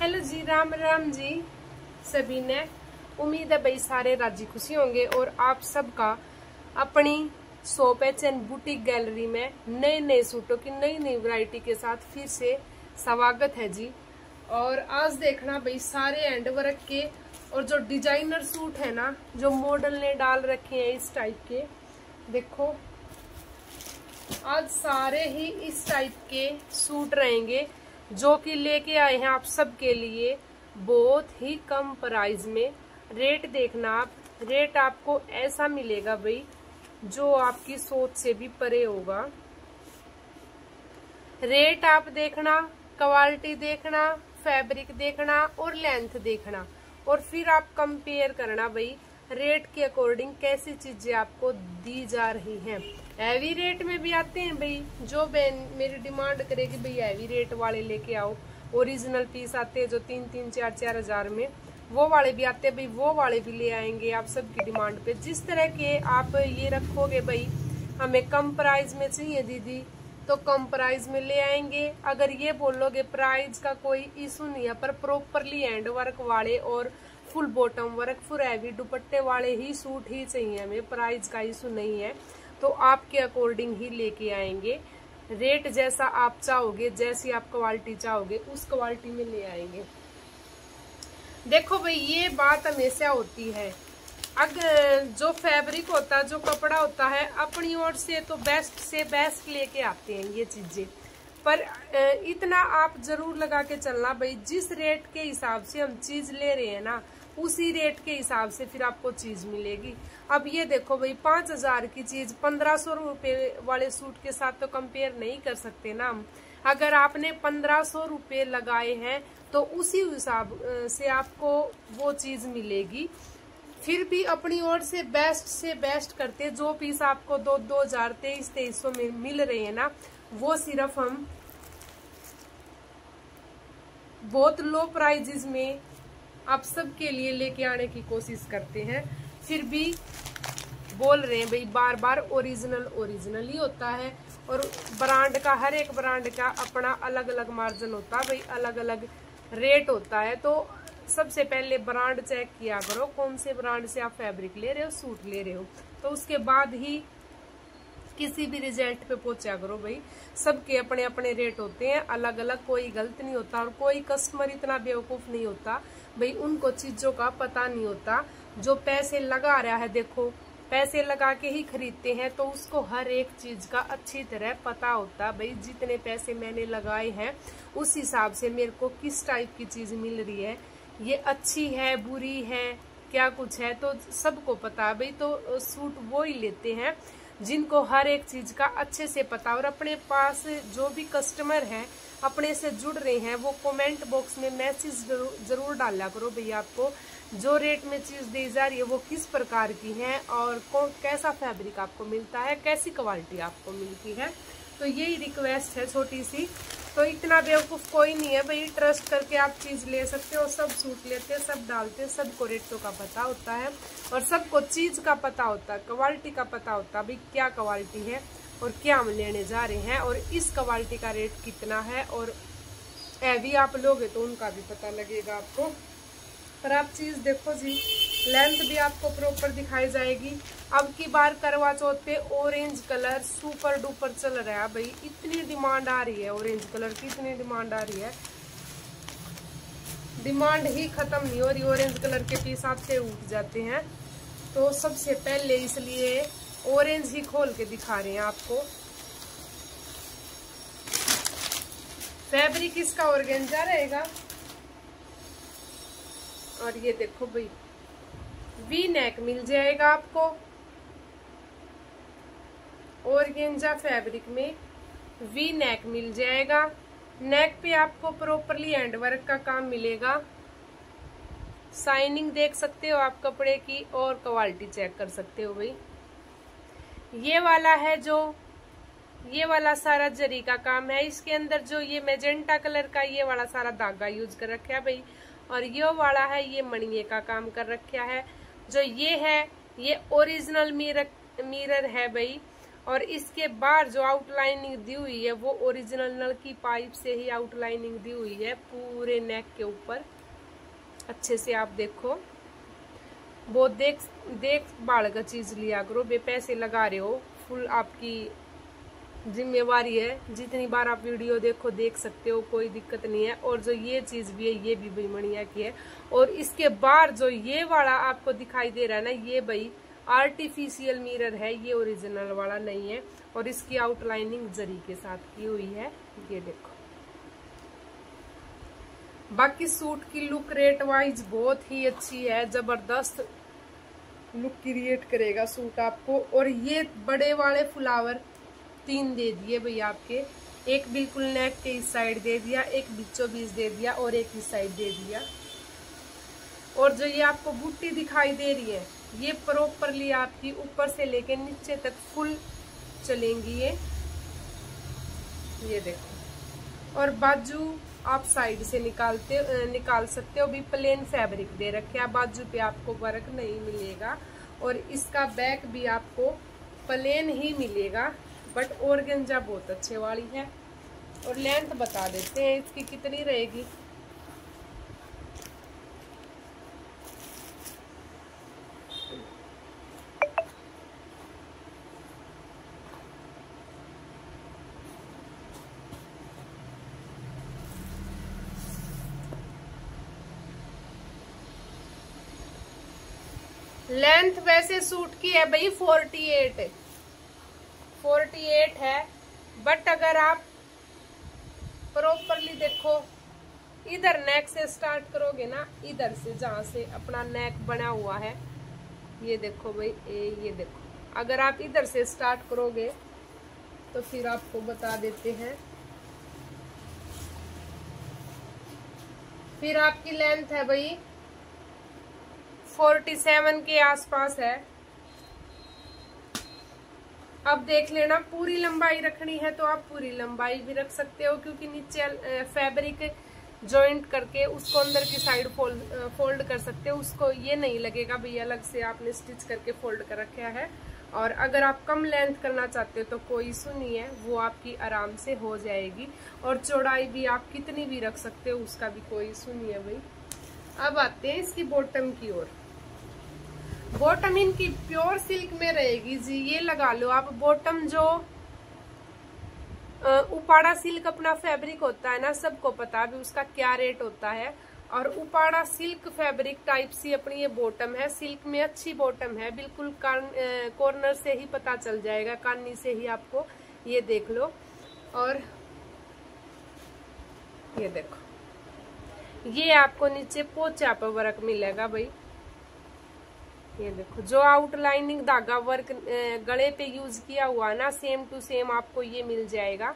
Hello ji, Ram Ram ji सभी ने। उम्मीद है भाई सारे राज़ी खुशी होंगे और आप सबका अपनी shop H and boutique gallery में नए नए सूटों की नई नई वैरायटी के साथ फिर से स्वागत है जी। और आज देखना भाई सारे एंड वर्क के और जो डिज़ाइनर सूट है ना, जो मॉडल ने डाल रखे हैं इस टाइप के, देखो। आज सारे ही इस टाइप के सूट रहेंगे। जो कि लेके आए हैं आप सबके लिए बहुत ही कम प्राइस में। रेट देखना आप। रेट आपको ऐसा मिलेगा भाई, जो आपकी सोच से भी परे होगा। रेट आप देखना क्वालिटी देखना फैब्रिक देखना और लेंथ देखना। और फिर आप कंपेयर करना भाई रेट के अकॉर्डिंग कैसी चीज़ें आपको दी जा रही हैं। हैवी रेट में भी आते हैं भाई। जो बहन मेरी डिमांड करेगी भाई हैवी रेट वाले लेके आओ। ओरिजिनल पीस आते हैं जो तीन तीन, चार चार हज़ार में। वो वाले भी आते हैं भाई, वो वाले भी ले आएँगे आप सबकी डिमांड पे। जिस तरह के आप ये रखोगे भाई, हमें कम प्राइस में चाहिए दीदी तो कम प्राइस में ले आएँगे। अगर ये बोलोगे प्राइस का कोई इशू नहीं है, पर प्रॉपरली हैंड वर्क वाले और full bottom work full heavy दुपट्टे वाले ही सूट ही चाहिए हमें। प्राइस का इशू नहीं है। तो आपके अकॉर्डिंग ही लेके आएँगे। रेट जैसा आप चाहोगे, जैसी आप क्वालिटी चाहोगे, उस क्वालिटी में ले आएँगे। देखो भाई, ये बात हमेशा होती है। अगर जो फैब्रिक होता है जो कपड़ा होता है, अपनी ओर से तो बेस्ट से बेस्ट लेके आते हैं ये चीज़ें। पर इतना आप ज़रूर लगा के चलना भाई, जिस रेट के हिसाब से हम चीज़ ले रहे हैं ना उसी रेट के हिसाब से फिर आपको चीज़ मिलेगी। अब ये देखो भाई, पाँच हज़ार की चीज़, पंद्रह सौ रुपये वाले सूट के साथ तो कंपेयर नहीं कर सकते ना हम। अगर आपने पंद्रह सौ रुपये लगाए हैं तो उसी हिसाब से आपको वो चीज़ मिलेगी। फिर भी अपनी ओर से बेस्ट से बेस्ट करते, जो पीस आपको दो दो हज़ार, तेईस तेईस सौ में मिल रहे हैं ना, वो सिर्फ़ हम बहुत लो प्राइजेस में आप सबके लिए लेके आने की कोशिश करते हैं। फिर भी बोल रहे हैं भाई बार बार ओरिजिनल ओरिजिनल ही होता है। और ब्रांड का, हर एक ब्रांड का अपना अलग अलग मार्जिन होता है। भाई अलग अलग रेट होता है। तो सबसे पहले ब्रांड चेक किया करो, कौन से ब्रांड से आप फैब्रिक ले रहे हो सूट ले रहे हो। तो उसके बाद ही किसी भी रिज़ल्ट पे पहुँचा करो भाई। सबके अपने अपने रेट होते हैं। अलग अलग कोई गलत नहीं होता और कोई कस्टमर इतना बेवकूफ़ नहीं होता। भाई, उनको चीज़ों का पता नहीं होता। जो पैसे लगा रहा है, देखो, पैसे लगा के ही खरीदते हैं तो उसको हर एक चीज़ का अच्छी तरह पता होता। भाई, जितने पैसे मैंने लगाए हैं, उस हिसाब से मेरे को किस टाइप की चीज़ मिल रही है। ये अच्छी है, बुरी है, क्या कुछ है तो सबको पता। भाई तो सूट वो ही लेते हैं, जिनको हर एक चीज़ का अच्छे से पता। और अपने पास जो भी कस्टमर है अपने से जुड़ रहे हैं, वो कमेंट बॉक्स में मैसेज ज़रूर डाला करो भैया आपको, जो रेट में चीज़ दी जा रही है वो किस प्रकार की है और कौन, कैसा फैब्रिक आपको मिलता है, कैसी क्वालिटी आपको मिलती है। तो यही रिक्वेस्ट है छोटी सी। तो इतना बेवकूफ़ कोई नहीं है भाई ट्रस्ट करके आप चीज़ ले सकते हो, सब सूट लेते हैं, सब डालते हैं, सबको रेटों का पता होता है और सबको चीज़ का पता होता है क्वालिटी का पता होता है, भाई क्या क्वालिटी है। और क्या हम लेने जा रहे हैं और इस क्वालिटी का रेट कितना है और भी आप लोगे तो उनका भी पता लगेगा आपको। पर आप चीज़ देखो जी लेंथ भी आपको प्रॉपर दिखाई जाएगी। अब की बार करवा चौथ पे ऑरेंज कलर सुपर डुपर चल रहा है। भाई, इतनी डिमांड आ रही है ऑरेंज कलर की, इतनी डिमांड आ रही है। डिमांड ही खत्म नहीं हो रही ऑरेंज कलर के पीस आपसे उठ जाते हैं। तो सबसे पहले इसलिए ऑरेंज ही खोल के दिखा रहे हैं आपको। फैब्रिक इसका ऑर्गेंजा रहेगा। और ये देखो भाई वी नेक मिल जाएगा आपको। और गेंजा फैब्रिक में वी नेक मिल जाएगा। नेक पे आपको प्रॉपरली हैंड वर्क का काम मिलेगा। साइनिंग देख सकते हो आप कपड़े की और क्वालिटी चेक कर सकते हो भाई। ये वाला है जो, ये वाला सारा जरी का काम है। इसके अंदर जो ये मेजेंटा कलर का ये वाला सारा धागा यूज़ कर रखा है भाई। और ये वाला है, ये मणिये का काम कर रखा है। जो ये है, ये ओरिजिनल मिरर मिरर है भाई। और इसके बाहर जो आउटलाइनिंग दी हुई है, वो ओरिजिनल नल की पाइप से ही आउटलाइनिंग दी हुई है, पूरे नेक के ऊपर। अच्छे से आप देखो। वो देख देख बाढ़ का चीज़ लिया करो, बे पैसे लगा रहे हो, फुल आपकी जिम्मेवारी है। जितनी बार आप वीडियो देखो, देख सकते हो, कोई दिक्कत नहीं है। और जो ये चीज़ भी है, ये भी भाई मणिया की है। और इसके बाहर जो ये वाला आपको दिखाई दे रहा है ना, ये भाई आर्टिफिशियल मिरर है, ये ओरिजिनल वाला नहीं है। और इसकी आउटलाइनिंग जरी के साथ की हुई है। ये देखो। बाकी सूट की लुक रेट वाइज बहुत ही अच्छी है, ज़बरदस्त लुक क्रिएट करेगा सूट आपको। और ये बड़े वाले फ्लावर तीन दे दिए भैया आपके। एक बिल्कुल नेक के इस साइड दे दिया, एक बीचों बीच दे दिया और एक इस साइड दे दिया। और जो ये आपको बूटी दिखाई दे रही है, ये प्रॉपरली आपकी ऊपर से लेके नीचे तक फुल चलेंगी ये। ये देखो। और बाजू आप साइड से निकालते निकाल सकते हो भी प्लेन फैब्रिक दे रखे हैं। बाजू पे आपको वर्क नहीं मिलेगा और इसका बैक भी आपको प्लेन ही मिलेगा बट और बहुत अच्छे वाली है। और लेंथ बता देते हैं, इसकी कितनी रहेगी? लेंथ वैसे सूट की है भाई, फोर्टी एट। फोर्टी एट है, बट अगर आप प्रॉपरली देखो, इधर नेक से स्टार्ट करोगे ना, इधर से जहाँ से अपना नेक बना हुआ है, ये देखो भाई, ए, ये देखो। अगर आप इधर से स्टार्ट करोगे तो फिर आपको बता देते हैं। फिर आपकी लेंथ है भाई फोर्टी सेवन के आसपास है। अब देख लेना, पूरी लंबाई रखनी है तो आप पूरी लंबाई भी रख सकते हो, क्योंकि नीचे फैब्रिक जॉइंट करके उसको अंदर की साइड फोल्ड फोल्ड कर सकते हो। उसको ये नहीं लगेगा भाई, अलग से आपने स्टिच करके फोल्ड कर रखा है। और अगर आप कम लेंथ करना चाहते हो तो कोई इशू नहीं है, वो आपकी आराम से हो जाएगी। और चौड़ाई भी आप कितनी भी रख सकते हो, उसका भी कोई इशू नहीं है भाई। अब आते हैं इसकी बॉटम की ओर। बॉटम इनकी प्योर सिल्क में रहेगी जी, ये लगा लो आप। बॉटम जो उपाड़ा सिल्क अपना फैब्रिक होता है ना, सबको पता भी उसका क्या रेट होता है। और उपाड़ा सिल्क फैब्रिक टाइप सी अपनी ये बॉटम है, सिल्क में अच्छी बॉटम है, बिल्कुल कॉर्नर से ही पता चल जाएगा, कानी से ही आपको ये देख लो। और ये देखो, ये आपको नीचे पोचा पर वर्क मिलेगा भाई। ये देखो, जो आउटलाइनिंग धागा वर्क गले पे यूज़ किया हुआ ना सेम टू सेम आपको ये मिल जाएगा।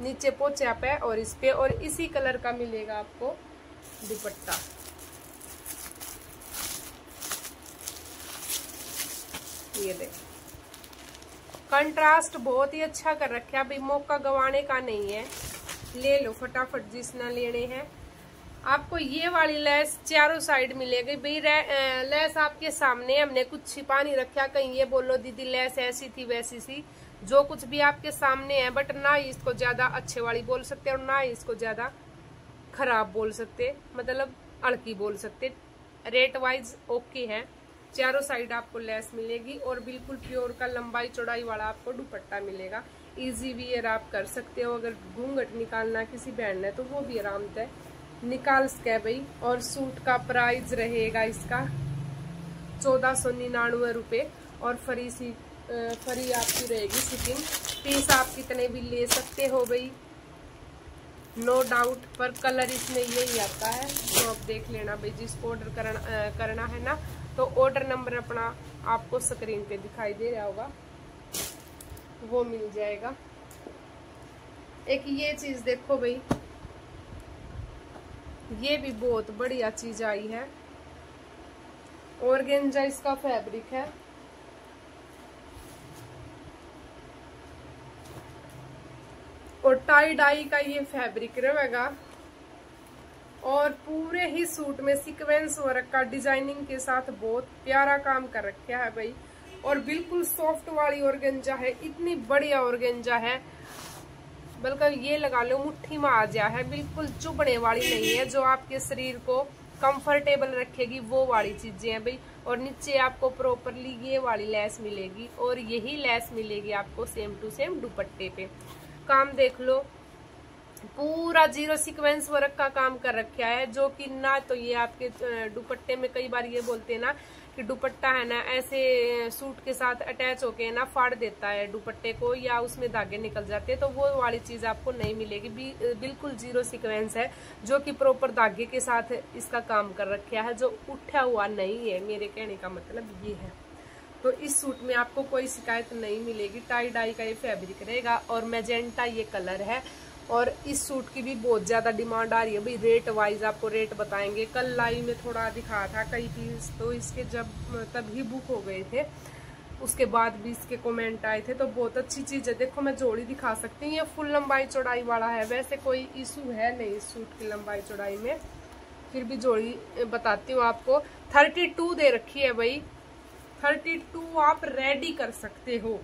नीचे पोचा पे और इस पे, और इसी कलर का मिलेगा आपको दुपट्टा। ये देखो। कंट्रास्ट बहुत ही अच्छा कर रखा भाई मौका गवाने का नहीं है। ले लो फटाफट जिसना लेने हैं। आपको ये वाली लेस चारों साइड मिलेगी। भाई लेस आपके सामने, हमने कुछ छिपा नहीं रखा, कहीं ये बोलो, दीदी, लेस ऐसी थी, वैसी सी। जो कुछ भी आपके सामने है, बट ना ही इसको ज़्यादा अच्छे वाली बोल सकते और ना ही इसको ज़्यादा खराब बोल सकते मतलब अड़की बोल सकते। रेट वाइज ओके है। चारों साइड आपको लेस मिलेगी और बिल्कुल प्योर का लंबाई चौड़ाई वाला आपको दुपट्टा मिलेगा। इजी वियर आप कर सकते हो, अगर घूंघट निकालना किसी बहन ने तो वो भी आराम है निकाल सके भाई। और सूट का प्राइस रहेगा इसका चौदह सौ निन्यानवे रुपये और फ्री सी फ्री आपकी रहेगी शिपिंग पीस आप कितने भी ले सकते हो भाई। नो डाउट पर कलर इसमें यही आता है। तो आप देख लेना भाई जिसको ऑर्डर करना करना है ना तो ऑर्डर नंबर अपना आपको स्क्रीन पे दिखाई दे रहा होगा। वो मिल जाएगा। एक ये चीज़ देखो भाई ये भी बहुत बढ़िया चीज़ आई है। ऑर्गेंजा इसका फैब्रिक है। और टाई डाई का ये फैब्रिक रहेगा। और पूरे ही सूट में सीक्वेंस वर्क का डिज़ाइनिंग के साथ बहुत प्यारा काम कर रखा है भाई। और बिल्कुल सॉफ्ट वाली ऑर्गेंजा है, इतनी बढ़िया ऑर्गेंजा है। बल्कि ये लगा लो, मुट्ठी में आ जा है। बिल्कुल चुभने वाली नहीं है, जो आपके शरीर को कंफर्टेबल रखेगी, वो वाली चीज़ें हैं भाई। और नीचे आपको प्रॉपरली ये वाली लेस मिलेगी और यही लेस मिलेगी आपको सेम टू सेम दुपट्टे पे। काम देख लो, पूरा ज़ीरो सीक्वेंस वर्क का काम कर रखा है, जो कि ना तो ये आपके दुपट्टे में कई बार ये बोलते हैं ना कि दुपट्टा है ना, ऐसे सूट के साथ अटैच होके ना फाड़ देता है दुपट्टे को या उसमें धागे निकल जाते हैं तो वो वाली चीज़ आपको नहीं मिलेगी। बिल्कुल ज़ीरो सीक्वेंस है, जो कि प्रॉपर धागे के साथ इसका काम कर रखा है, जो उठा हुआ नहीं है। मेरे कहने का मतलब ये है। तो इस सूट में आपको कोई शिकायत नहीं मिलेगी। टाई डाई का ये फैब्रिक रहेगा और मेजेंटा ये कलर है। और इस सूट की भी बहुत ज़्यादा डिमांड आ रही है। भाई रेट वाइज आपको रेट बताएँगे। कल लाइव में थोड़ा दिखा था कई पीस तो इसके जब, तभी बुक हो गए थे। उसके बाद भी इसके कमेंट आए थे तो बहुत अच्छी चीज़ है। देखो, मैं जोड़ी दिखा सकती हूँ। ये फुल लंबाई चौड़ाई वाला है। वैसे कोई इशू है नहीं इस सूट की लंबाई चौड़ाई में। फिर भी जोड़ी, बताती हूँ आपको। थर्टी टू दे रखी है भाई। थर्टी टू आप रेडी कर सकते हो।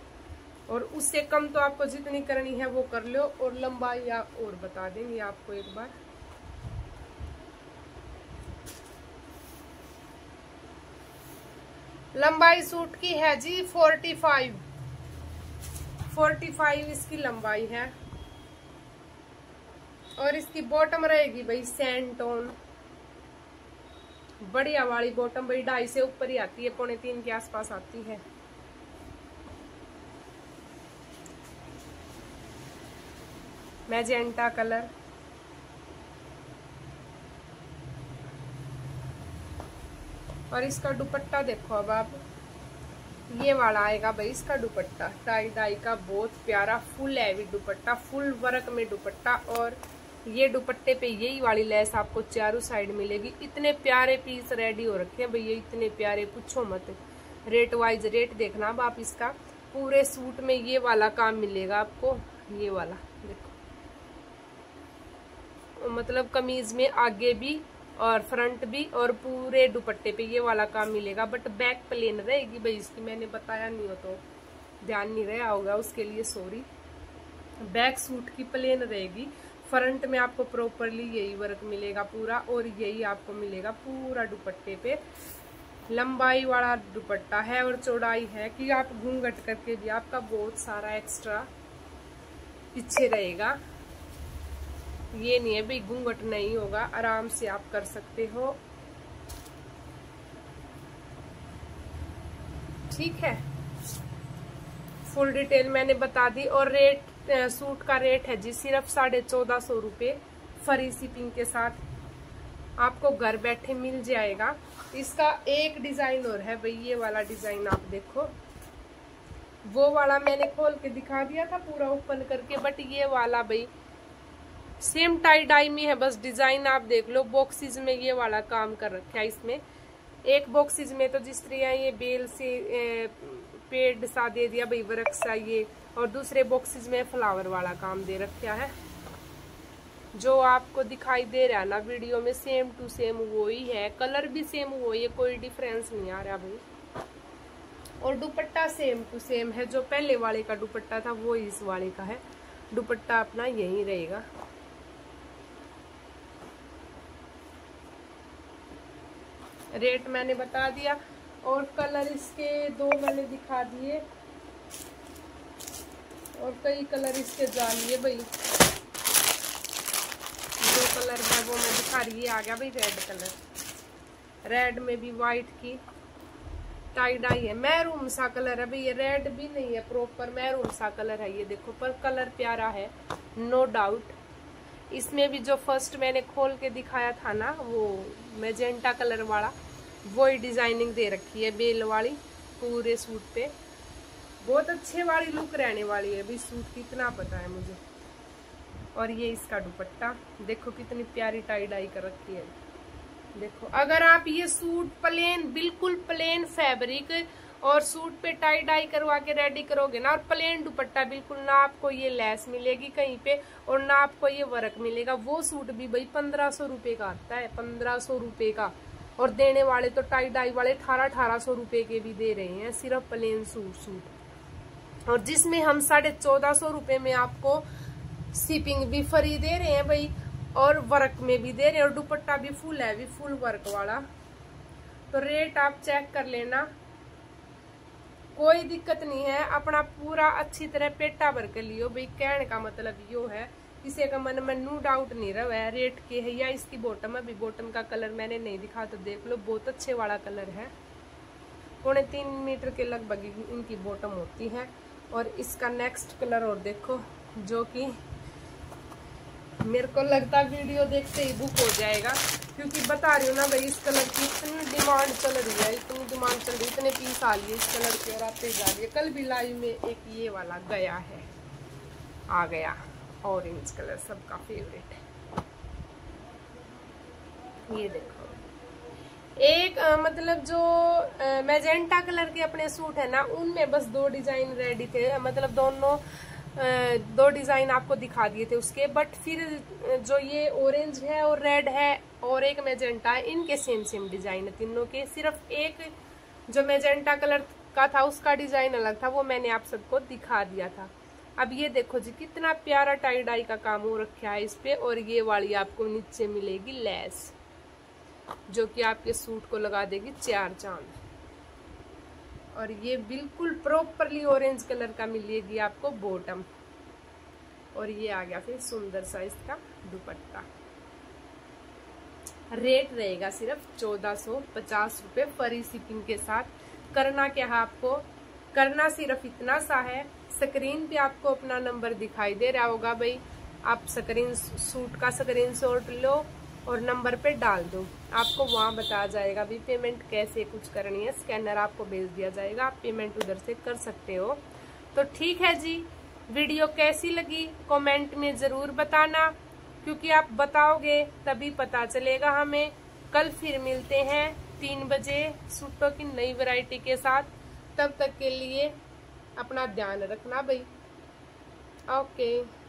और उससे कम तो आपको जितनी करनी है वो कर लो और लंबाई या और बता देंगे आपको एक बार। लंबाई सूट की है जी फोर्टी फाइव। फोर्टी फाइव इसकी लंबाई है। और इसकी बॉटम रहेगी भाई सैंटोन। बढ़िया वाली बॉटम भाई, ढाई से ऊपर ही आती है, पौने तीन के आसपास आती है। Magenta colour. और इसका दुपट्टा देखो अब आप। ये वाला आएगा भाई, इसका दुपट्टा। टाई डाई का बहुत प्यारा, फुल हैवी दुपट्टा, फुल वर्क में दुपट्टा। और ये दुपट्टे पे यही वाली लेस आपको चारों साइड मिलेगी। इतने प्यारे पीस रेडी हो रखे हैं भैया, इतने प्यारे, पूछो मत। रेट वाइज रेट देखना अब आप इसका। पूरे सूट में ये वाला काम मिलेगा आपको, ये वाला। मतलब कमीज में आगे भी और फ्रंट भी और पूरे दुपट्टे पे ये वाला काम मिलेगा बट बैक प्लेन रहेगी भाई, इसकी मैंने बताया नहीं हो तो। ध्यान नहीं रहा होगा उसके लिए सॉरी बैक सूट की प्लेन रहेगी। फ्रंट में आपको प्रॉपरली यही वर्क मिलेगा पूरा और यही आपको मिलेगा पूरा दुपट्टे पे। लंबाई वाला दुपट्टा है और चौड़ाई है कि आप घूंघट करके भी आपका बहुत सारा एक्स्ट्रा पीछे रहेगा। ये नहीं है भाई घूंघट नहीं होगा, आराम से आप कर सकते हो। ठीक है? फुल डिटेल मैंने बता दी, और रेट सूट का रेट है जी, सिर्फ़ साढ़े चौदह सौ रुपये फ्री शिपिंग के साथ। आपको घर बैठे मिल जाएगा। इसका एक डिज़ाइन और है भाई, ये वाला डिज़ाइन आप देखो। वो वाला मैंने खोल के दिखा दिया था, पूरा ओपन करके बट ये वाला भाई सेम टाई डाई में है, बस डिज़ाइन आप देख लो बॉक्सिस में ये वाला काम कर रखा है इसमें। एक बॉक्सिस में तो जिस तरह ये बेल से पेड़ सा दे दिया, भाई वर्क सा ये, और दूसरे बॉक्सिस में फ्लावर वाला काम दे रखा है। जो आपको दिखाई दे रहा है ना वीडियो में सेम टू सेम वो ही है कलर भी सेम वो ही है कोई डिफरेंस नहीं आ रहा भाई। और दुपट्टा सेम टू सेम है, जो पहले वाले का दुपट्टा था, वो इस वाले का है। दुपट्टा अपना यही रहेगा। रेट मैंने बता दिया और कलर इसके दो मैंने दिखा दिए। और कई कलर इसके जानिए भाई। जो कलर है वो मैं दिखा रही आ गया भाई रेड कलर। रेड में भी वाइट की टाई डाई है। मैरूम सा कलर है भाई। ये रेड भी नहीं है प्रॉपर मैरून सा कलर है ये देखो। पर कलर प्यारा है नो डाउट इसमें भी जो फ़र्स्ट मैंने खोल के दिखाया था ना, वो मेजेंटा कलर वाला वो ही डिज़ाइनिंग दे रखी है बेल वाली, पूरे सूट पे। बहुत अच्छे वाली लुक रहने वाली है, अभी सूट कितना पता है मुझे। और ये इसका दुपट्टा, देखो कितनी प्यारी टाई डाई कर रखी है। देखो, अगर आप ये सूट प्लेन बिल्कुल प्लेन फैब्रिक और सूट पे टाई डाई करवा के रेडी करोगे ना, और प्लेन दुपट्टा, बिल्कुल ना आपको ये लेस मिलेगी कहीं पे, और ना आपको ये वर्क मिलेगा। वो सूट भी भाई पंद्रह सौ रुपये का आता है, पंद्रह सौ रुपए का। और देने वाले तो टाई डाई वाले अठारह अठारह सौ रुपए के भी दे रहे हैं, सिर्फ़ प्लेन सूट सूट। और जिसमें हम साढ़े चौदह सौ रुपये में आपको शिपिंग भी फ्री दे रहे हैं भाई, और वर्क में भी दे रहे हैं, और दुपट्टा भी फुल है, भी फुल वर्क वाला। तो रेट आप चेक कर लेना। कोई दिक्कत नहीं है। अपना पूरा अच्छी तरह पेटा भर के लियो। भाई, कहने का मतलब यो है, किसी का मन में नो डाउट नहीं रहा। है रेट के है या इसकी बॉटम अभी बॉटम का कलर मैंने नहीं दिखा तो देख लो, बहुत अच्छे वाला कलर है। पौने तीन मीटर के लगभग इनकी बॉटम होती है। और इसका नेक्स्ट कलर और देखो, जो कि मेरे को लगता वीडियो देखते ही बुक हो जाएगा क्योंकि बता रही हूँ ना भाई इस कलर की इतनी डिमांड चल रही है इतनी डिमांड चल रही है इतने पीस आ लिए इस कलर के और आते जा रही है कल भी लाइव में एक ये वाला गया है आ गया ऑरेंज कलर सबका फेवरेट है। ये देखो। एक आ, मतलब जो मैजेंटा कलर के अपने सूट है ना उनमें बस दो डिज़ाइन रेडी थे मतलब दोनों दो डिज़ाइन आपको दिखा दिए थे उसके बट फिर जो ये ऑरेंज है और रेड है और एक मेजेंटा है, इनके सेम सेम डिज़ाइन है तीनों के। सिर्फ़ एक जो मेजेंटा कलर का था, उसका डिज़ाइन अलग था, वो मैंने आप सबको दिखा दिया था। अब ये देखो जी, कितना प्यारा टाई डाई का काम हो रखा है इस पे, और ये वाली आपको नीचे मिलेगी लेस जो कि आपके सूट को लगा देगी चार चाँद। और ये बिल्कुल प्रॉपरली ऑरेंज कलर का मिलेगी आपको बॉटम और ये आ गया फिर सुंदर सा इसका दुपट्टा। रेट रहेगा सिर्फ़ चौदह सौ पचास रुपए फरी शिपिंग के साथ। करना क्या है आपको? करना सिर्फ़ इतना सा है। स्क्रीन पे आपको अपना नंबर दिखाई दे रहा होगा भाई। आप स्क्रीन सूट का स्क्रीन शॉट लो। और नंबर पे डाल दो। आपको वहाँ बताया जाएगा भी पेमेंट कैसे कुछ करनी है। स्कैनर आपको भेज दिया जाएगा। आप पेमेंट उधर से कर सकते हो। तो ठीक है जी। वीडियो कैसी लगी? कमेंट में ज़रूर बताना। क्योंकि आप बताओगे, तभी पता चलेगा हमें। कल फिर मिलते हैं तीन बजे सूटों की नई वैरायटी के साथ। तब तक के लिए अपना ध्यान रखना भाई। ओके